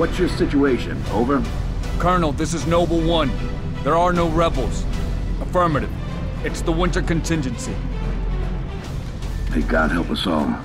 What's your situation? Over? Colonel, this is Noble One. There are no rebels. Affirmative. It's the winter contingency. May God help us all.